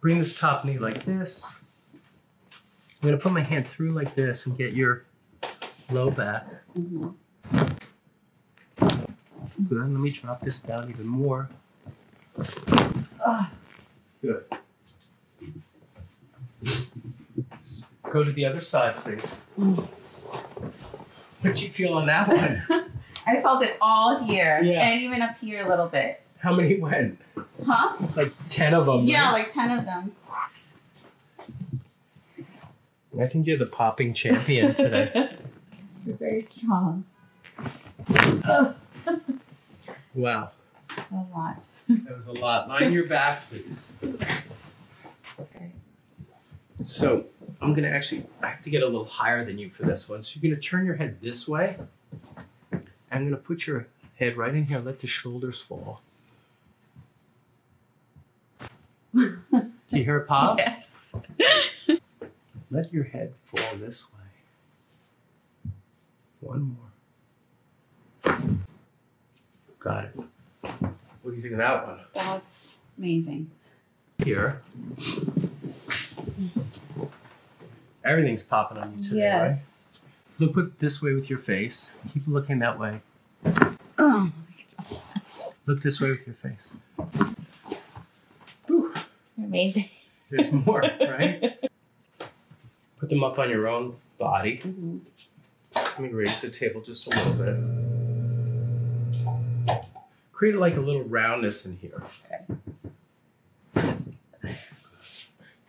bring this top knee like this. I'm gonna put my hand through like this and get your low back. Good. Let me drop this down even more. Ah. Good. Go to the other side, please. What'd you feel on that one? I felt it all here Yeah. and even up here a little bit. How many went? Huh? Like 10 of them. Yeah, right? like 10 of them. I think you're the popping champion today. You're very strong. wow. That was a lot. That was a lot. Line your back, please. Okay. So I'm gonna actually I have to get a little higher than you for this one. So you're gonna turn your head this way. I'm gonna put your head right in here, let the shoulders fall. You hear it pop? Yes. Let your head fall this way. One more. Got it. What do you think of that one? That's amazing. Here. Everything's popping on you today, Yes. right? Look with this way with your face. Keep looking that way. Oh, Look this way with your face. You're amazing. There's more, right? Put them up on your own body. Mhm. Let me raise the table just a little bit. Create like a little roundness in here. Okay.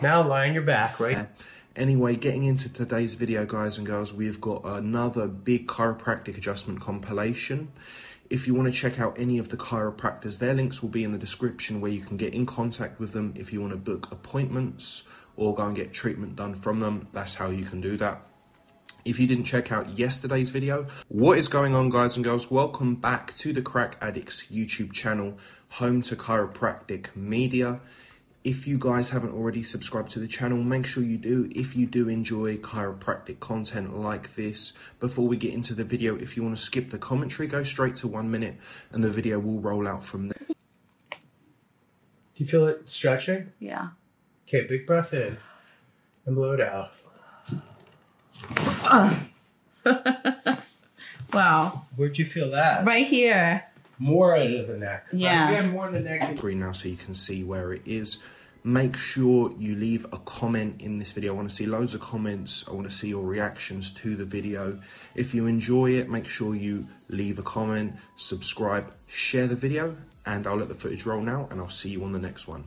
Now lie on your back, right? Anyway, getting into today's video, guys and girls, we've got another big chiropractic adjustment compilation. If you want to check out any of the chiropractors, their links will be in the description where you can get in contact with them if you want to book appointments or go and get treatment done from them. That's how you can do that. If you didn't check out yesterday's video, what is going on, guys and girls? Welcome back to the Crack Addicts YouTube channel, home to chiropractic media. If you guys haven't already subscribed to the channel, make sure you do. If you do enjoy chiropractic content like this, before we get into the video, if you want to skip the commentary, go straight to one minute and the video will roll out from there. Do you feel it stretching? Yeah. Okay, big breath in and blow it out. Wow. Where'd you feel that? Right here. More out of the neck. right? Yeah. We more in the neck. screen now so you can see where it is. Make sure you leave a comment in this video. I want to see loads of comments. I want to see your reactions to the video. If you enjoy it, make sure you leave a comment, subscribe, share the video, and I'll let the footage roll now and I'll see you on the next one.